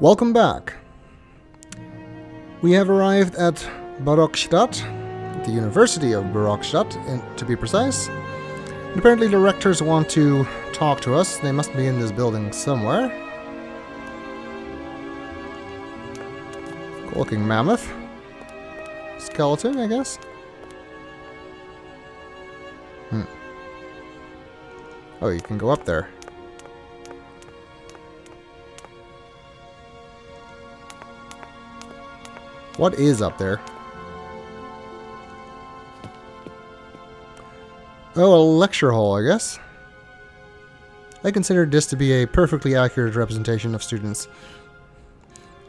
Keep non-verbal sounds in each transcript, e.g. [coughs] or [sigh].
Welcome back. We have arrived at Barrockstadt, the University of Barrockstadt, in, to be precise. And apparently the rectors want to talk to us. They must be in this building somewhere. Cool-looking mammoth. Skeleton, I guess. Hmm. Oh, you can go up there. What is up there? Oh, a lecture hall, I guess. I consider this to be a perfectly accurate representation of students.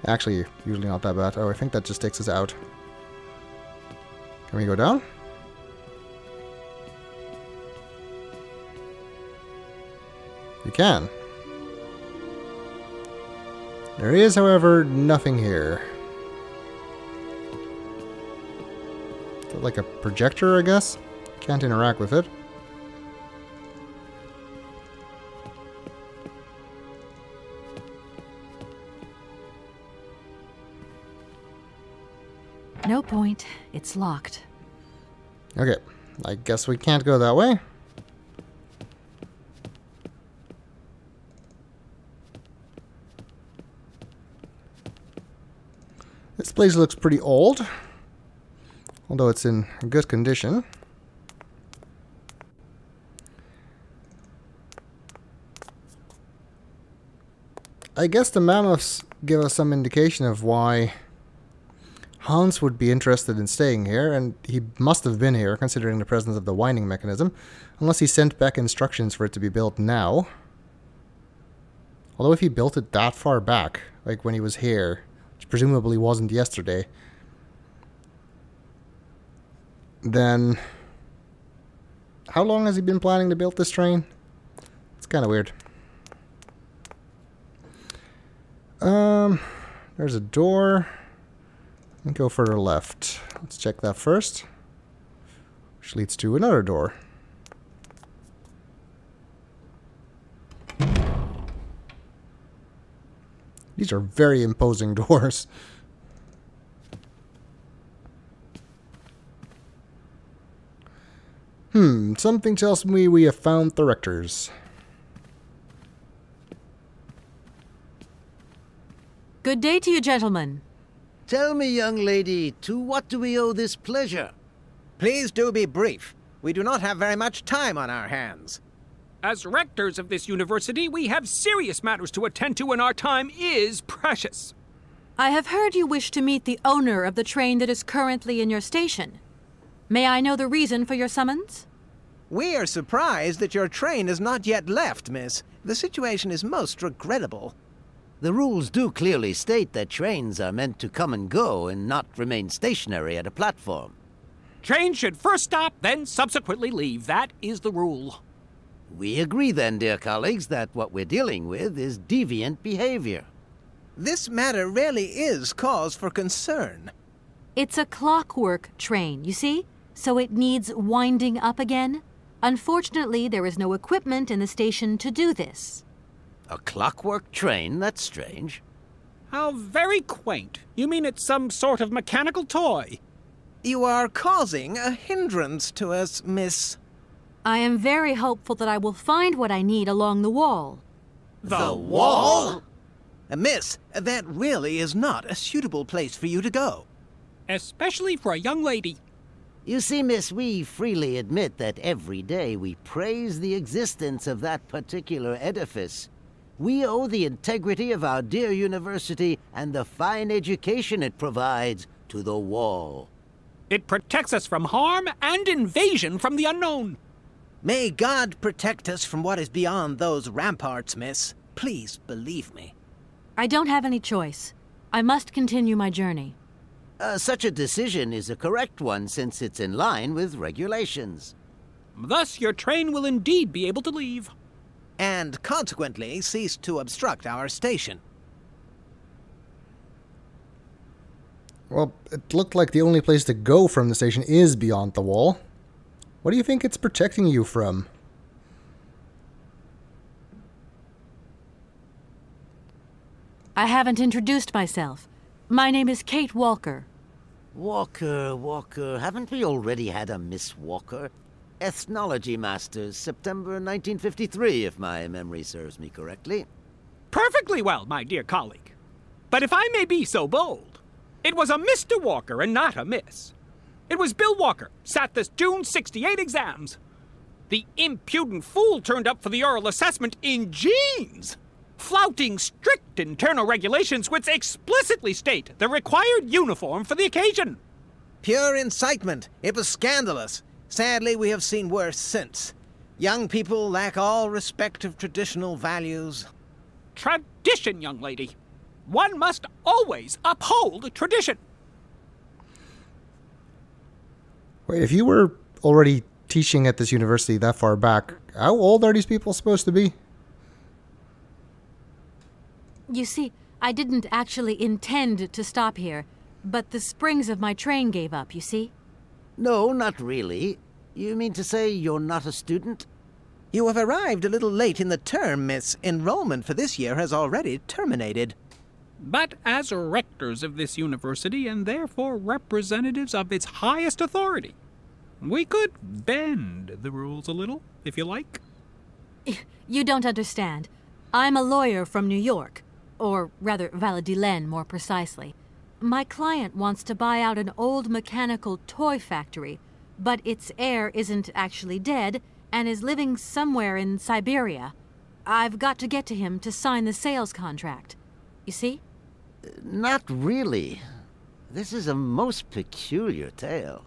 Actually, usually not that bad. Oh, I think that just takes us out. Can we go down? We can. There is, however, nothing here. Like a projector, I guess? Can't interact with it. No point. It's locked. Okay, I guess we can't go that way. This place looks pretty old, although it's in good condition. I guess the mammoths give us some indication of why Hans would be interested in staying here, and he must have been here considering the presence of the winding mechanism, unless he sent back instructions for it to be built now. Although if he built it that far back, like when he was here, which presumably wasn't yesterday, then how long has he been planning to build this train? It's kind of weird. Um, there's a door. And go further left. Let's check that first. Which leads to another door. These are very imposing [laughs] doors. Hmm, something tells me we have found the rectors. Good day to you, gentlemen. Tell me, young lady, to what do we owe this pleasure? Please do be brief. We do not have very much time on our hands. As rectors of this university, we have serious matters to attend to, and our time is precious. I have heard you wish to meet the owner of the train that is currently in your station. May I know the reason for your summons? We are surprised that your train has not yet left, miss. The situation is most regrettable. The rules do clearly state that trains are meant to come and go and not remain stationary at a platform. Trains should first stop, then subsequently leave. That is the rule. We agree then, dear colleagues, that what we're dealing with is deviant behavior. This matter really is cause for concern. It's a clockwork train, you see? So it needs winding up again. Unfortunately, there is no equipment in the station to do this. A clockwork train? That's strange. How very quaint. You mean it's some sort of mechanical toy? You are causing a hindrance to us, miss. I am very hopeful that I will find what I need along the wall. The, Uh, miss, that really is not a suitable place for you to go. Especially for a young lady. You see, miss, we freely admit that every day we praise the existence of that particular edifice. We owe the integrity of our dear university and the fine education it provides to the wall. It protects us from harm and invasion from the unknown. May God protect us from what is beyond those ramparts, miss. Please believe me. I don't have any choice. I must continue my journey. Uh, such a decision is a correct one since it's in line with regulations. Thus, your train will indeed be able to leave. And consequently cease to obstruct our station. Well, it looked like the only place to go from the station is beyond the wall. What do you think it's protecting you from? I haven't introduced myself. My name is Kate Walker. Walker, Walker, haven't we already had a Miss Walker? Ethnology Masters, September 1953, if my memory serves me correctly. Perfectly well, my dear colleague. But if I may be so bold, it was a Mr. Walker and not a Miss. It was Bill Walker, sat this June 68 exams. The impudent fool turned up for the oral assessment in jeans, flouting strict internal regulations which explicitly state the required uniform for the occasion. Pure incitement. It was scandalous. Sadly, we have seen worse since. Young people lack all respect of traditional values. Tradition, young lady. One must always uphold tradition. Wait, if you were already teaching at this university that far back, how old are these people supposed to be? You see, I didn't actually intend to stop here, but the springs of my train gave up, you see? No, not really. You mean to say you're not a student? You have arrived a little late in the term, Miss. Enrollment for this year has already terminated. But as rectors of this university and therefore representatives of its highest authority, we could bend the rules a little, if you like. You don't understand. I'm a lawyer from New York, or rather Valadilène more precisely. My client wants to buy out an old mechanical toy factory, but its heir isn't actually dead and is living somewhere in Siberia. I've got to get to him to sign the sales contract. You see? Uh, not really. This is a most peculiar tale.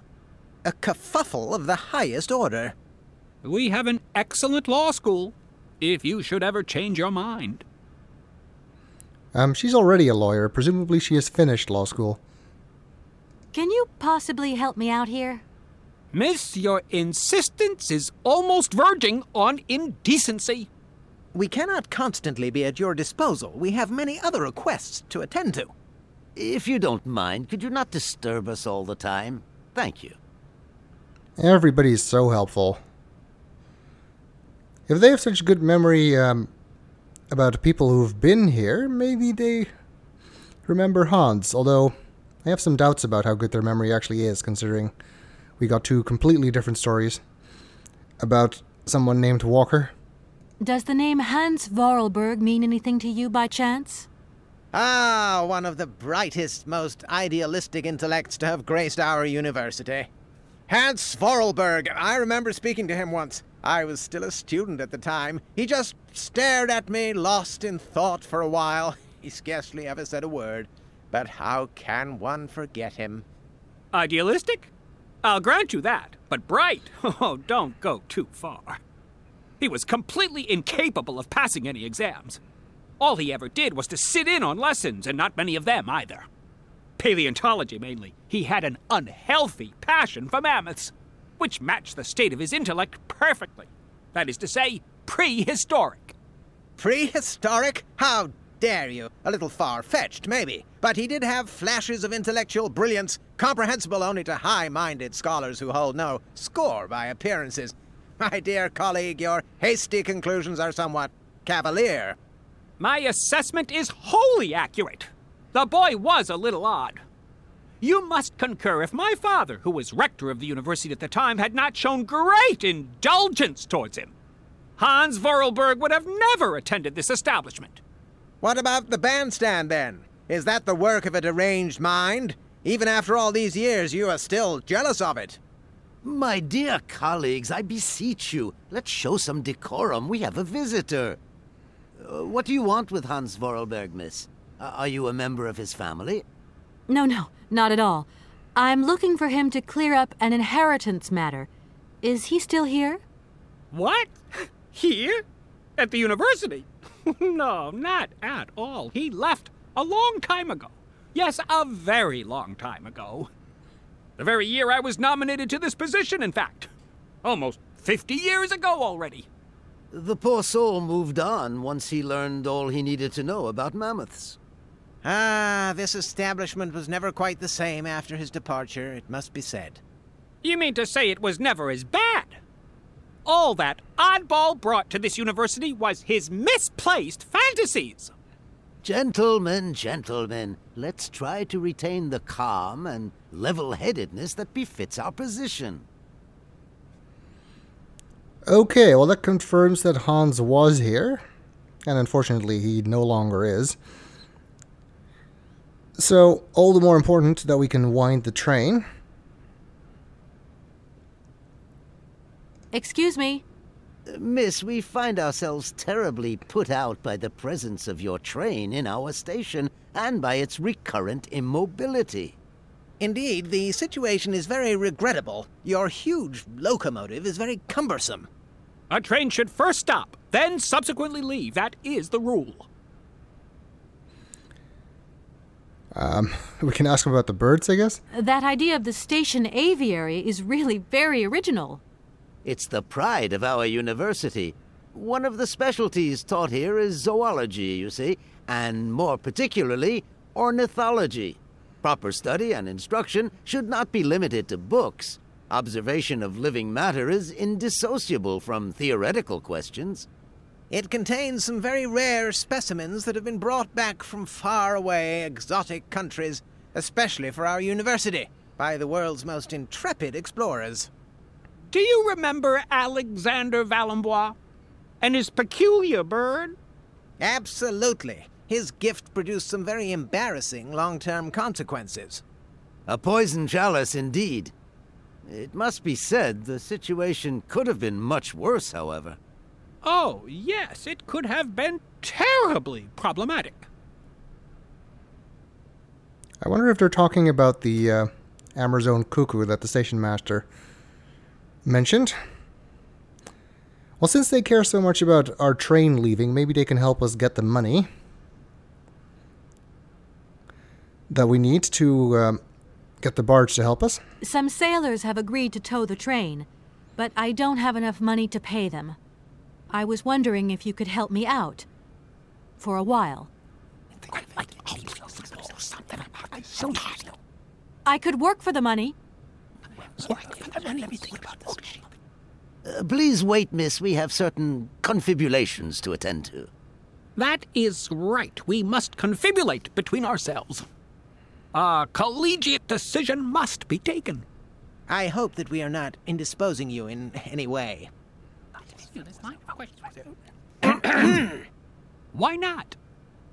A kerfuffle of the highest order. We have an excellent law school, if you should ever change your mind. Um, she's already a lawyer. Presumably, she has finished law school. Can you possibly help me out here? Miss, your insistence is almost verging on indecency. We cannot constantly be at your disposal. We have many other requests to attend to. If you don't mind, could you not disturb us all the time? Thank you. Everybody's so helpful. If they have such good memory um, about people who've been here, maybe they remember Hans, although I have some doubts about how good their memory actually is, considering we got two completely different stories about someone named Walker. Does the name Hans Vorarlberg mean anything to you by chance? Ah, one of the brightest, most idealistic intellects to have graced our university. Hans Vorarlberg. I remember speaking to him once. I was still a student at the time. He just stared at me, lost in thought for a while. [laughs] He scarcely ever said a word. But how can one forget him? Idealistic? I'll grant you that. But bright? [laughs] Oh, don't go too far. He was completely incapable of passing any exams. All he ever did was to sit in on lessons, and not many of them either. Paleontology mainly. He had an unhealthy passion for mammoths, which matched the state of his intellect perfectly. That is to say, prehistoric. Prehistoric? How dare you? A little far fetched, maybe. But he did have flashes of intellectual brilliance, comprehensible only to high minded scholars who hold no score by appearances. My dear colleague, your hasty conclusions are somewhat cavalier. My assessment is wholly accurate. The boy was a little odd. You must concur if my father, who was rector of the university at the time, had not shown great indulgence towards him. Hans Vorarlberg would have never attended this establishment. What about the bandstand, then? Is that the work of a deranged mind? Even after all these years, you are still jealous of it. My dear colleagues, I beseech you, let's show some decorum. We have a visitor. Uh, what do you want with Hans Vorarlberg, miss? Uh, are you a member of his family? No, no, not at all. I'm looking for him to clear up an inheritance matter. Is he still here? What? [laughs] Here? At the university? [laughs] no, not at all. He left a long time ago. Yes, a very long time ago. The very year I was nominated to this position, in fact. Almost 50 years ago already. The poor soul moved on once he learned all he needed to know about mammoths. Ah, this establishment was never quite the same after his departure, it must be said. You mean to say it was never as bad? All that oddball brought to this university was his misplaced fantasies. Gentlemen, gentlemen, let's try to retain the calm and level headedness that befits our position. Okay, well, that confirms that Hans was here, and unfortunately, he no longer is. So, all the more important that we can wind the train. Excuse me. Miss, we find ourselves terribly put out by the presence of your train in our station and by its recurrent immobility. Indeed, the situation is very regrettable. Your huge locomotive is very cumbersome. A train should first stop, then subsequently leave. That is the rule. Um, [laughs] we can ask him about the birds, I guess? That idea of the station aviary is really very original. It's the pride of our university. One of the specialties taught here is zoology, you see, and more particularly, ornithology. Proper study and instruction should not be limited to books. Observation of living matter is indissociable from theoretical questions. It contains some very rare specimens that have been brought back from far away exotic countries, especially for our university, by the world's most intrepid explorers. Do you remember Alexander Valembois and his peculiar bird? Absolutely. His gift produced some very embarrassing long term consequences. A poison chalice, indeed. It must be said the situation could have been much worse, however. Oh, yes, it could have been terribly problematic. I wonder if they're talking about the uh, Amazon cuckoo that the station master mentioned. Well, since they care so much about our train leaving, maybe they can help us get the money that we need to um, get the barge to help us. Some sailors have agreed to tow the train, but I don't have enough money to pay them. I was wondering if you could help me out. For a while. I could work for the money. Uh, please wait, miss. We have certain confibulations to attend to. That is right. We must confibulate between ourselves. A collegiate decision must be taken. I hope that we are not indisposing you in any way. [coughs] Why not?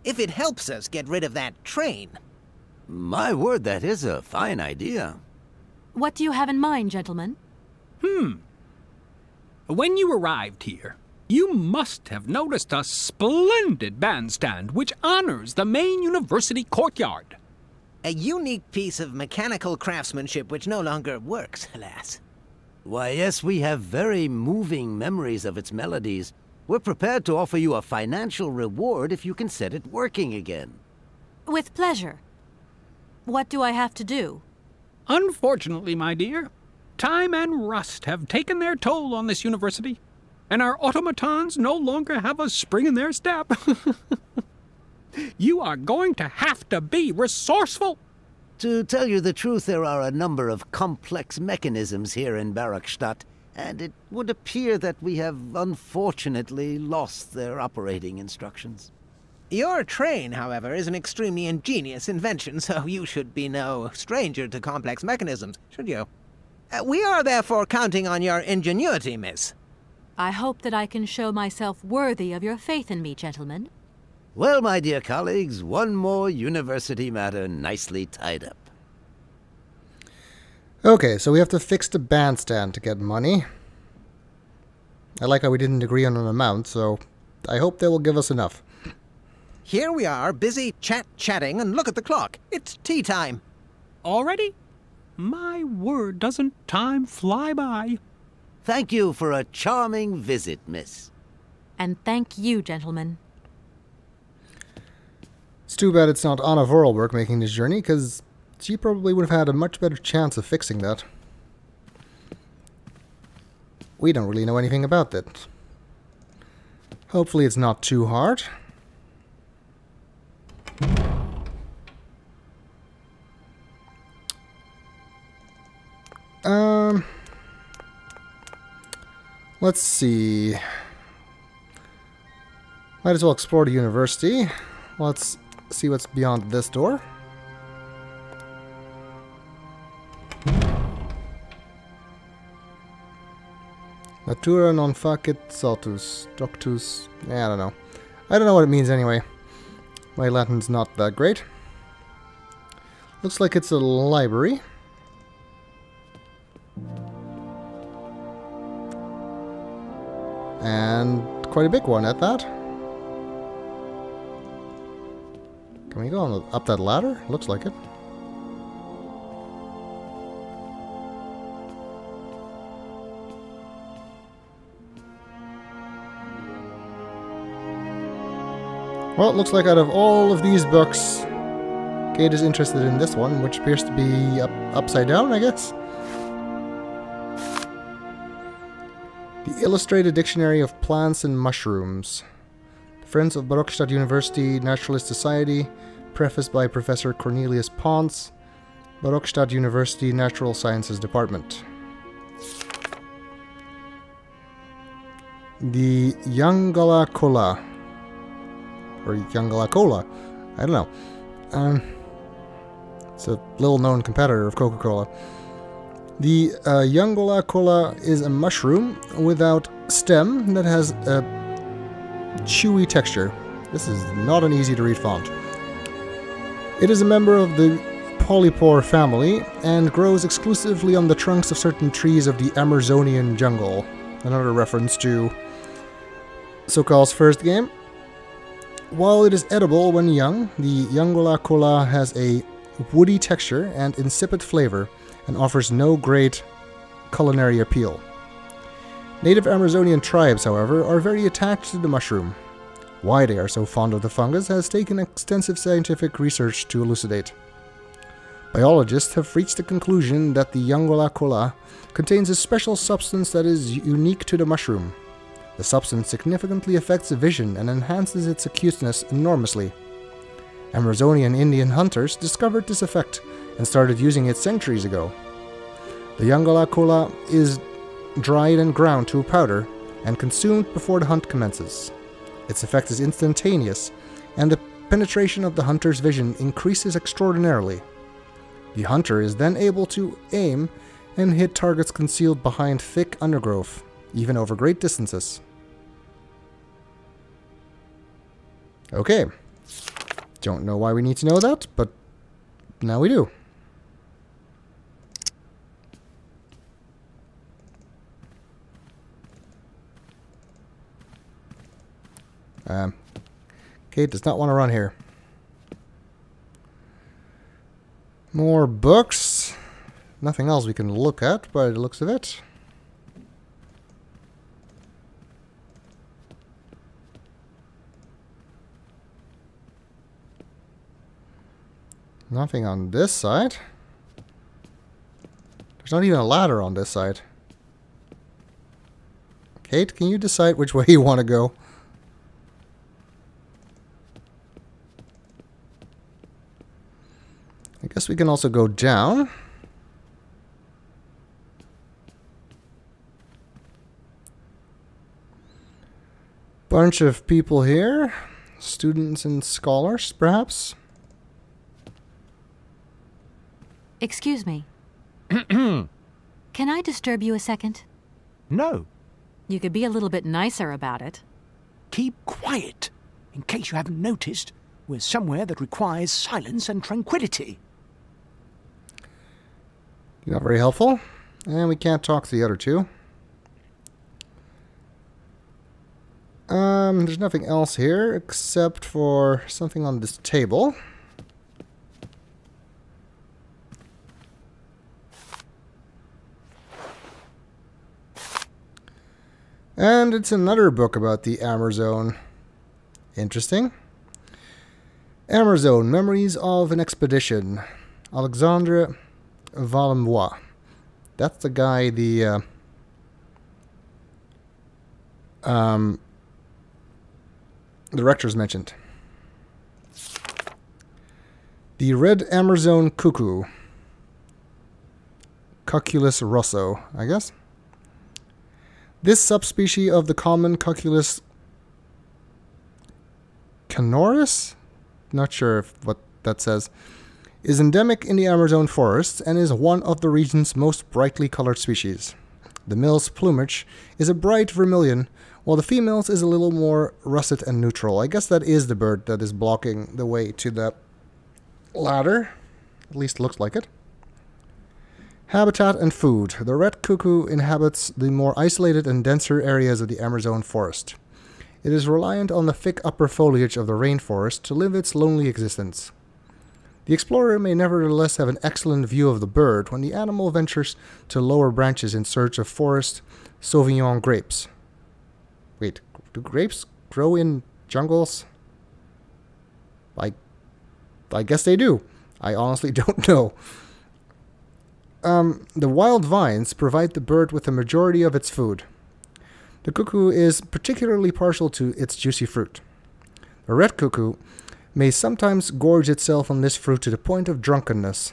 If it helps us get rid of that train. My word, that is a fine idea. What do you have in mind, gentlemen? Hmm. When you arrived here, you must have noticed a splendid bandstand which honors the main university courtyard. A unique piece of mechanical craftsmanship which no longer works, [laughs] alas. Why, yes, we have very moving memories of its melodies. We're prepared to offer you a financial reward if you can set it working again. With pleasure. What do I have to do? Unfortunately, my dear, time and rust have taken their toll on this university, and our automatons no longer have a spring in their step. [laughs] you are going to have to be resourceful. To tell you the truth, there are a number of complex mechanisms here in Barrockstadt, and it would appear that we have unfortunately lost their operating instructions. Your train, however, is an extremely ingenious invention, so you should be no stranger to complex mechanisms, should you? Uh, we are therefore counting on your ingenuity, miss. I hope that I can show myself worthy of your faith in me, gentlemen. Well, my dear colleagues, one more university matter nicely tied up. Okay, so we have to fix the bandstand to get money. I like how we didn't agree on an amount, so I hope they will give us enough. Here we are, busy chat-chatting, and look at the clock. It's tea time. Already? My word, doesn't time fly by? Thank you for a charming visit, miss. And thank you, gentlemen. It's too bad it's not Anna Vorarlberg making this journey, because she probably would have had a much better chance of fixing that. We don't really know anything about that. Hopefully it's not too hard. Um, let's see. Might as well explore the university. Let's see what's beyond this door. Natura non facit saltus, doctus, I don't know. I don't know what it means anyway. My Latin's not that great. Looks like it's a library. And quite a big one at that. Can we go up that ladder? Looks like it. Well, it looks like out of all of these books, Kate is interested in this one, which appears to be up, upside down, I guess. The Illustrated Dictionary of Plants and Mushrooms. Friends of Barrockstadt University Naturalist Society, prefaced by Professor Cornelius Ponce, Barrockstadt University Natural Sciences Department. The Yangala Kola or Youngala Cola. I don't know. Um, it's a little known competitor of Coca Cola. The uh, Youngola Cola is a mushroom without stem that has a chewy texture. This is not an easy to read font. It is a member of the polypore family and grows exclusively on the trunks of certain trees of the Amazonian jungle. Another reference to Sokal's first game. While it is edible when young, the Yangola cola has a woody texture and insipid flavor and offers no great culinary appeal. Native Amazonian tribes, however, are very attached to the mushroom. Why they are so fond of the fungus has taken extensive scientific research to elucidate. Biologists have reached the conclusion that the Yangola cola contains a special substance that is unique to the mushroom. The substance significantly affects vision and enhances its acuteness enormously. Amazonian Indian hunters discovered this effect and started using it centuries ago. The Yangala cola is dried and ground to a powder and consumed before the hunt commences. Its effect is instantaneous, and the penetration of the hunter's vision increases extraordinarily. The hunter is then able to aim and hit targets concealed behind thick undergrowth, even over great distances. Okay. Don't know why we need to know that, but now we do. Um, Kate does not want to run here. More books. Nothing else we can look at by the looks of it. Nothing on this side. There's not even a ladder on this side. Kate, can you decide which [laughs] way you want to go? Guess we can also go down. Bunch of people here. Students and scholars, perhaps. Excuse me. [clears throat] Can I disturb you a second? No. You could be a little bit nicer about it. Keep quiet. In case you haven't noticed, we're somewhere that requires silence and tranquility. Not very helpful. And we can't talk to the other two. Um, there's nothing else here except for something on this table. And it's another book about the Amazon. Interesting. Amazon, Memories of an Expedition. Alexandre Valemois. That's the guy the uh, um, the rectors mentioned. The red Amazon cuckoo. Cuculus rosso, I guess. This subspecies of the common Cuculus canorus, not sure if what that says, is endemic in the Amazon forests and is one of the region's most brightly colored species. The male's plumage is a bright vermilion, while the female's is a little more russet and neutral. I guess that is the bird that is blocking the way to the ladder. At least looks like it. Habitat and food. The red cuckoo inhabits the more isolated and denser areas of the Amazon forest. It is reliant on the thick upper foliage of the rainforest to live its lonely existence. The explorer may nevertheless have an excellent view of the bird when the animal ventures to lower branches in search of forest Sauvignon grapes. Wait, do grapes grow in jungles? I, I guess they do. I honestly [laughs] don't know. Um, the wild vines provide the bird with the majority of its food. The cuckoo is particularly partial to its juicy fruit. The red cuckoo may sometimes gorge itself on this fruit to the point of drunkenness,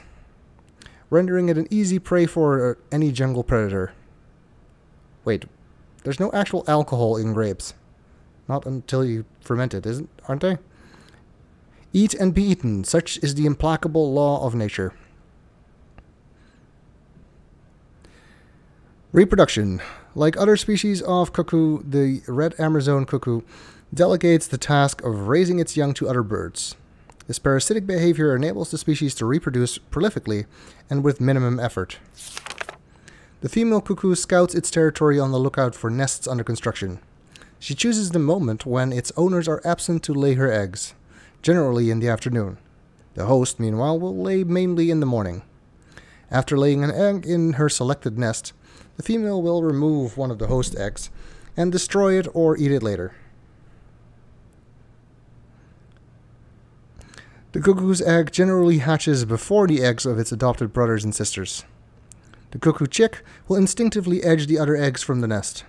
rendering it an easy prey for uh, any jungle predator. Wait, there's no actual alcohol in grapes. Not until you ferment it, isn't aren't they? Eat and be eaten, such is the implacable law of nature. Reproduction. Like other species of cuckoo, the red Amazon cuckoo delegates the task of raising its young to other birds. This parasitic behavior enables the species to reproduce prolifically and with minimum effort. The female cuckoo scouts its territory on the lookout for nests under construction. She chooses the moment when its owners are absent to lay her eggs, generally in the afternoon. The host, meanwhile, will lay mainly in the morning. After laying an egg in her selected nest, the female will remove one of the host eggs and destroy it or eat it later. The cuckoo's egg generally hatches before the eggs of its adopted brothers and sisters. The cuckoo chick will instinctively edge the other eggs from the nest.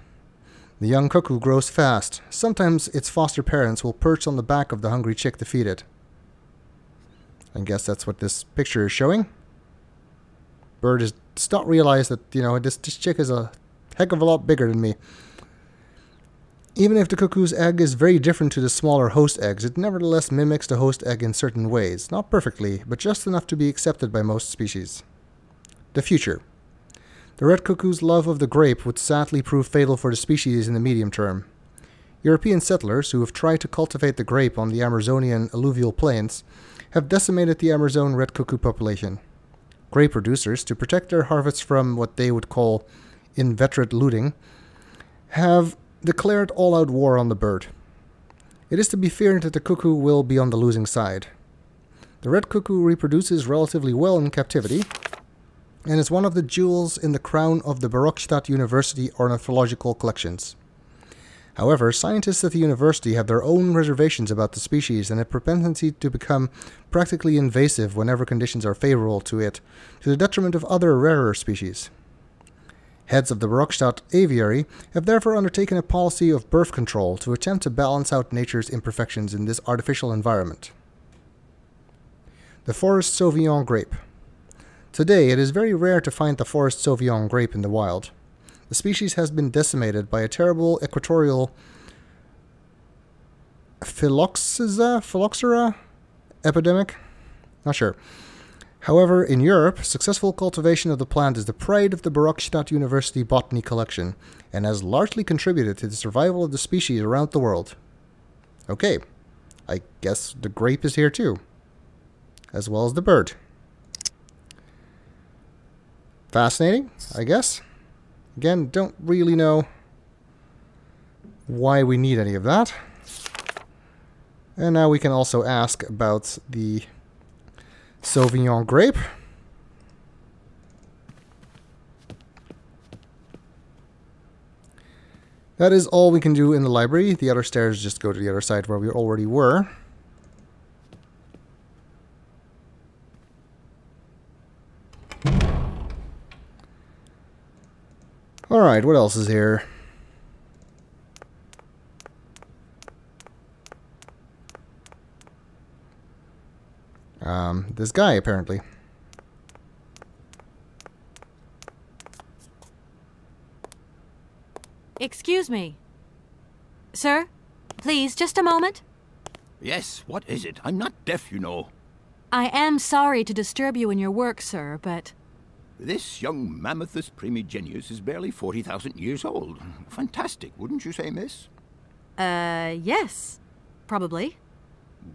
The young cuckoo grows fast. Sometimes its foster parents will perch on the back of the hungry chick to feed it. I guess that's what this picture is showing. Bird is does not realize that, you know, this, this chick is a heck of a lot bigger than me. Even if the cuckoo's egg is very different to the smaller host eggs, it nevertheless mimics the host egg in certain ways. Not perfectly, but just enough to be accepted by most species. The future. The red cuckoo's love of the grape would sadly prove fatal for the species in the medium term. European settlers who have tried to cultivate the grape on the Amazonian alluvial plains have decimated the Amazon red cuckoo population. Grape producers, to protect their harvests from what they would call inveterate looting, have declared all out war on the bird. It is to be feared that the cuckoo will be on the losing side. The red cuckoo reproduces relatively well in captivity and is one of the jewels in the crown of the Barrockstadt University ornithological collections. However, scientists at the university have their own reservations about the species and a propensity to become practically invasive whenever conditions are favorable to it, to the detriment of other rarer species. Heads of the Barrockstadt Aviary have therefore undertaken a policy of birth control to attempt to balance out nature's imperfections in this artificial environment. The Forest Sauvignon grape. Today, it is very rare to find the Forest Sauvignon grape in the wild. The species has been decimated by a terrible equatorial phylloxera, phylloxera epidemic. Not sure. However, in Europe, successful cultivation of the plant is the pride of the Barrockstadt University botany collection and has largely contributed to the survival of the species around the world. Okay, I guess the grape is here too, as well as the bird. Fascinating, I guess. Again, don't really know why we need any of that. And now we can also ask about the Sauvignon grape. That is all we can do in the library. The other stairs just go to the other side where we already were. Alright, what else is here? Um, this guy, apparently. Excuse me. Sir, please, just a moment. Yes, what is it? I'm not deaf, you know. I am sorry to disturb you in your work, sir, but This young Mammuthus primigenius is barely 40,000 years old. Fantastic, wouldn't you say, miss? uh, yes, probably.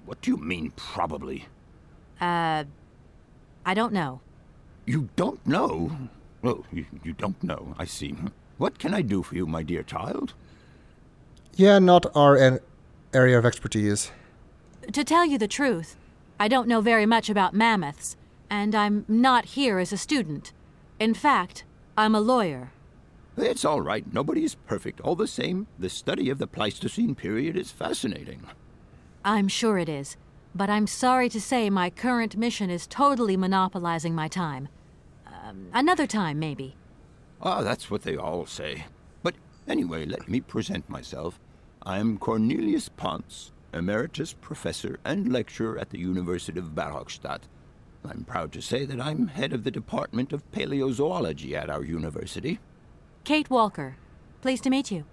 What do you mean, probably? Uh, I don't know. You don't know? Oh, you, you don't know, I see. What can I do for you, my dear child? Yeah, not our an- area of expertise. To tell you the truth, I don't know very much about mammoths, and I'm not here as a student. In fact, I'm a lawyer. It's all right. Nobody's perfect. All the same, the study of the Pleistocene period is fascinating. I'm sure it is, but I'm sorry to say my current mission is totally monopolizing my time. Um, another time, maybe. Ah, that's what they all say. But anyway, let me present myself. I'm Cornelius Ponce, Emeritus Professor and Lecturer at the University of Barrockstadt. I'm proud to say that I'm head of the Department of Paleozoology at our university. Kate Walker. Pleased to meet you.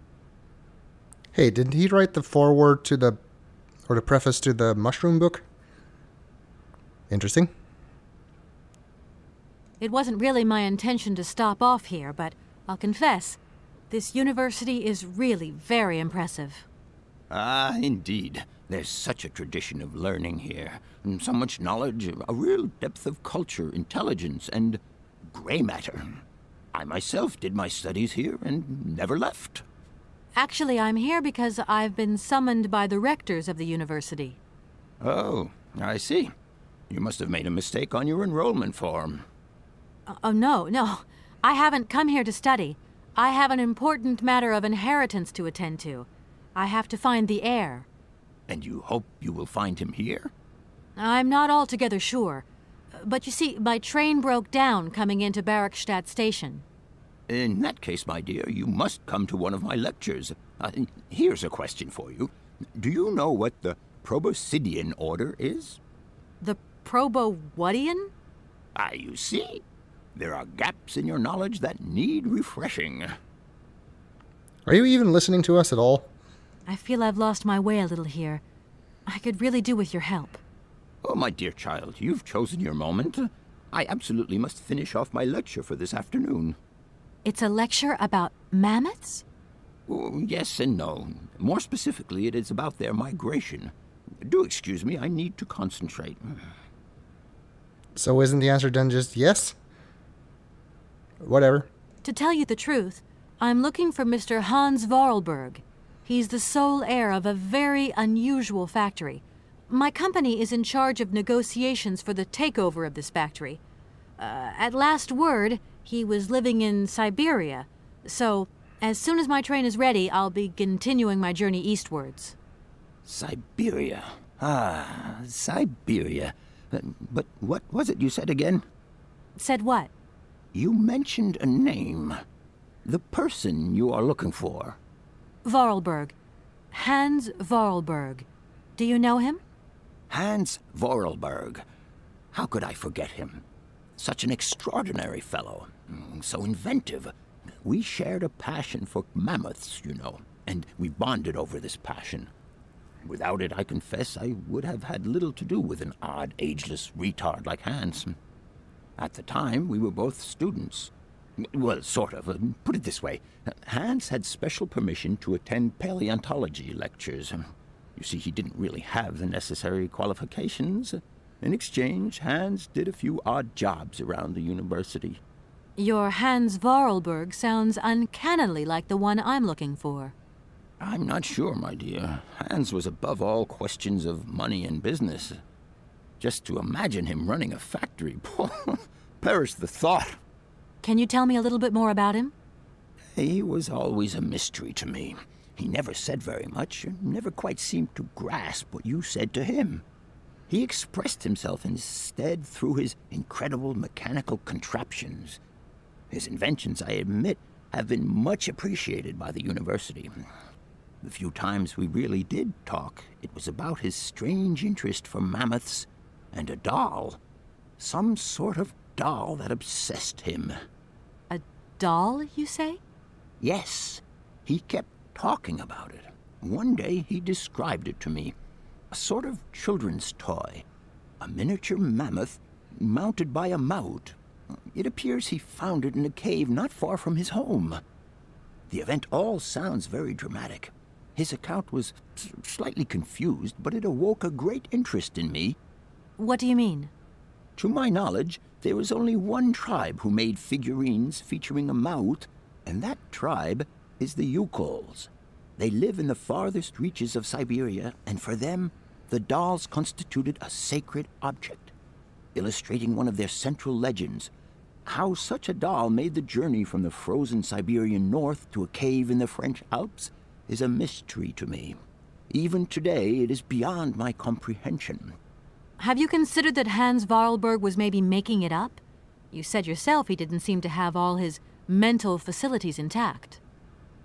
Hey, didn't he write the foreword to the, or the preface to the mushroom book? Interesting. It wasn't really my intention to stop off here, but I'll confess, this university is really very impressive. Ah, indeed. There's such a tradition of learning here, and so much knowledge, a real depth of culture, intelligence, and gray matter. I myself did my studies here and never left. Actually, I'm here because I've been summoned by the rectors of the university. Oh, I see. You must have made a mistake on your enrollment form. Uh, oh, no, no. I haven't come here to study. I have an important matter of inheritance to attend to. I have to find the heir. And you hope you will find him here? I'm not altogether sure. But you see, my train broke down coming into Barrockstadt station. In that case, my dear, you must come to one of my lectures. Uh, here's a question for you. Do you know what the Proboscidean order is? The Probowhatian? Ah, you see? There are gaps in your knowledge that need refreshing. Are you even listening to us at all? I feel I've lost my way a little here. I could really do with your help. Oh, my dear child, you've chosen your moment. I absolutely must finish off my lecture for this afternoon. It's a lecture about mammoths? Oh, yes and no. More specifically, it is about their migration. Do excuse me, I need to concentrate. So isn't the answer then just yes? Whatever. To tell you the truth, I'm looking for Mr. Hans Vorarlberg. He's the sole heir of a very unusual factory. My company is in charge of negotiations for the takeover of this factory. Uh, at last word, he was living in Siberia. So, as soon as my train is ready, I'll be continuing my journey eastwards. Siberia. Ah, Siberia. Uh, But what was it you said again? Said what? You mentioned a name. The person you are looking for. Vorarlberg. Hans Vorarlberg. Do you know him? Hans Vorarlberg. How could I forget him? Such an extraordinary fellow. Mm, So inventive. We shared a passion for mammoths, you know, and we bonded over this passion. Without it, I confess, I would have had little to do with an odd, ageless retard like Hans. At the time, we were both students. Well, sort of. Uh, Put it this way Hans had special permission to attend paleontology lectures. You see, he didn't really have the necessary qualifications. In exchange, Hans did a few odd jobs around the university. Your Hans Vorarlberg sounds uncannily like the one I'm looking for. I'm not sure, my dear. Hans was above all questions of money and business. Just to imagine him running a factory, [laughs] perish the thought. Can you tell me a little bit more about him? He was always a mystery to me. He never said very much, and never quite seemed to grasp what you said to him. He expressed himself instead through his incredible mechanical contraptions. His inventions, I admit, have been much appreciated by the university. The few times we really did talk, it was about his strange interest for mammoths and a doll. Some sort of doll that obsessed him. A doll, you say? Yes, he kept talking about it. One day he described it to me. A sort of children's toy. A miniature mammoth mounted by a mount. It appears he found it in a cave not far from his home. The event all sounds very dramatic. His account was slightly confused, but it awoke a great interest in me. What do you mean? To my knowledge, there is only one tribe who made figurines featuring a mout, and that tribe is the Youkols. They live in the farthest reaches of Siberia, and for them, the dolls constituted a sacred object, illustrating one of their central legends. How such a doll made the journey from the frozen Siberian north to a cave in the French Alps is a mystery to me. Even today, it is beyond my comprehension. Have you considered that Hans Voralberg was maybe making it up? You said yourself he didn't seem to have all his mental facilities intact.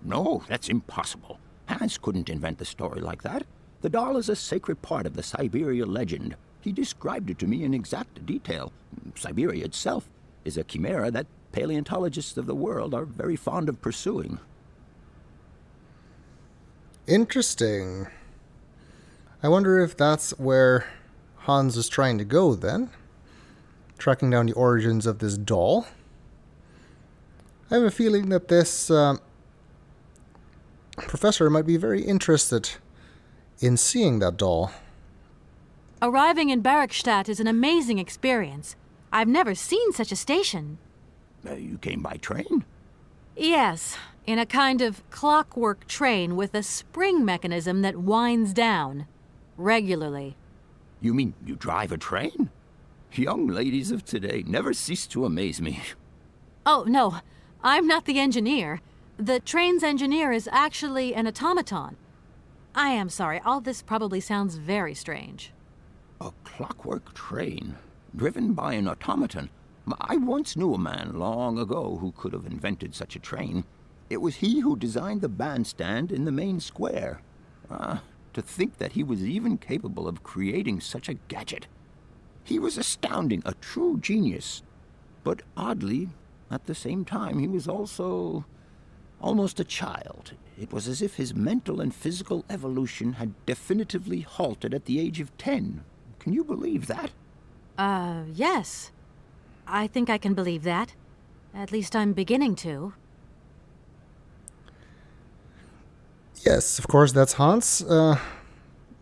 No, that's impossible. Hans couldn't invent a story like that. The doll is a sacred part of the Syberia legend. He described it to me in exact detail. Syberia itself is a chimera that paleontologists of the world are very fond of pursuing. Interesting. I wonder if that's where Hans is trying to go then. Tracking down the origins of this doll. I have a feeling that this um, professor might be very interested in seeing that doll. Arriving in Barrockstadt is an amazing experience. I've never seen such a station. Uh, you came by train? Yes, in a kind of clockwork train with a spring mechanism that winds down regularly. You mean you drive a train? Young ladies of today never cease to amaze me. Oh, no, I'm not the engineer. The train's engineer is actually an automaton. I am sorry, all this probably sounds very strange. A clockwork train, driven by an automaton. I once knew a man long ago who could have invented such a train. It was he who designed the bandstand in the main square. Ah, to think that he was even capable of creating such a gadget. He was astounding, a true genius. But oddly, at the same time, he was also almost a child. It was as if his mental and physical evolution had definitively halted at the age of ten. Can you believe that? Uh, yes. I think I can believe that. At least I'm beginning to. Yes, of course, that's Hans. Uh,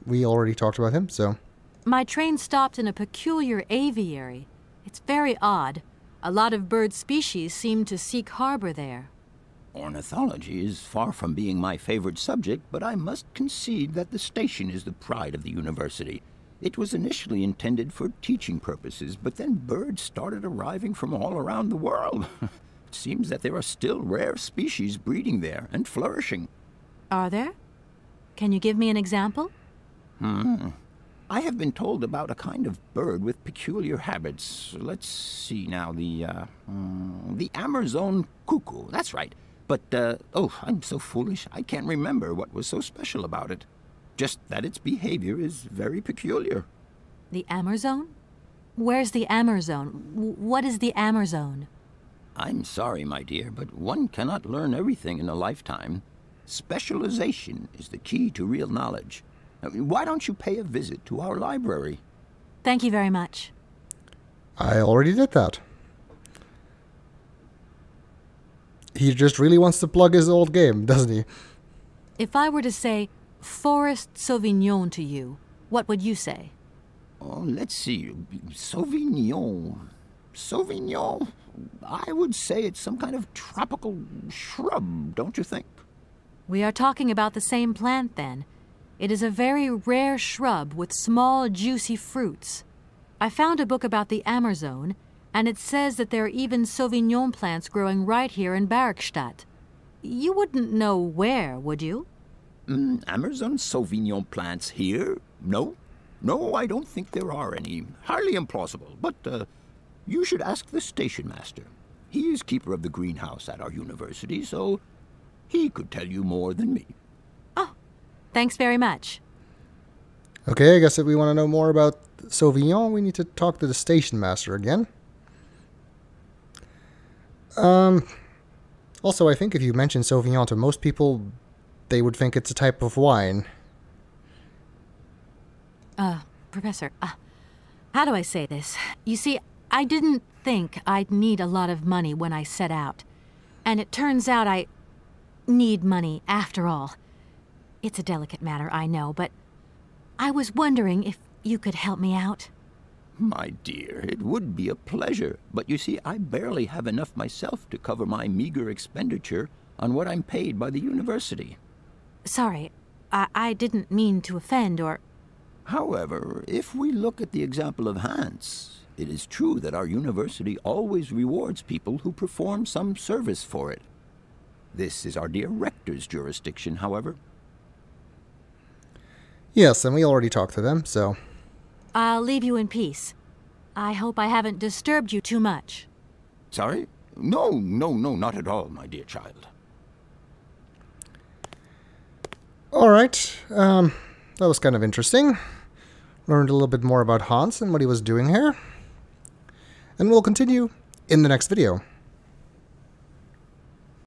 we already talked about him, so. My train stopped in a peculiar aviary. It's very odd. A lot of bird species seem to seek harbor there. Ornithology is far from being my favorite subject, but I must concede that the station is the pride of the university. It was initially intended for teaching purposes, but then birds started arriving from all around the world. [laughs] it seems that there are still rare species breeding there and flourishing. Are there? Can you give me an example? Hmm. I have been told about a kind of bird with peculiar habits. Let's see now, the, uh, mm, the Amazon cuckoo. That's right. But, uh, oh, I'm so foolish. I can't remember what was so special about it. Just that its behavior is very peculiar. The Amazon? Where's the Amazon? W- what is the Amazon? I'm sorry, my dear, but one cannot learn everything in a lifetime. Specialization is the key to real knowledge. Now, Why don't you pay a visit to our library? Thank you very much. I already did that. He just really wants to plug his old game, doesn't he? If I were to say Forest Sauvignon to you, what would you say? Oh, let's see. Sauvignon. Sauvignon? I would say it's some kind of tropical shrub, don't you think? We are talking about the same plant then. It is a very rare shrub with small, juicy fruits. I found a book about the Amazon, and it says that there are even Sauvignon plants growing right here in Barrockstadt. You wouldn't know where, would you? Mm, Amazon Sauvignon plants here? No. No, I don't think there are any. Highly implausible. But uh, you should ask the station master. He is keeper of the greenhouse at our university, so he could tell you more than me. Oh, thanks very much. Okay, I guess if we want to know more about Sauvignon, we need to talk to the station master again. Um, also, I think if you mention Sauvignon to most people, they would think it's a type of wine. Uh, Professor, uh, how do I say this? You see, I didn't think I'd need a lot of money when I set out. And it turns out I need money after all. It's a delicate matter, I know, but I was wondering if you could help me out. My dear, it would be a pleasure, but you see, I barely have enough myself to cover my meager expenditure on what I'm paid by the university. Sorry, I, I didn't mean to offend or. However, if we look at the example of Hans, it is true that our university always rewards people who perform some service for it. This is our dear rector's jurisdiction, however. Yes, and we already talked to them, so. I'll leave you in peace. I hope I haven't disturbed you too much. Sorry? No, no, no, not at all, my dear child. Alright, um, that was kind of interesting. Learned a little bit more about Hans and what he was doing here. And we'll continue in the next video.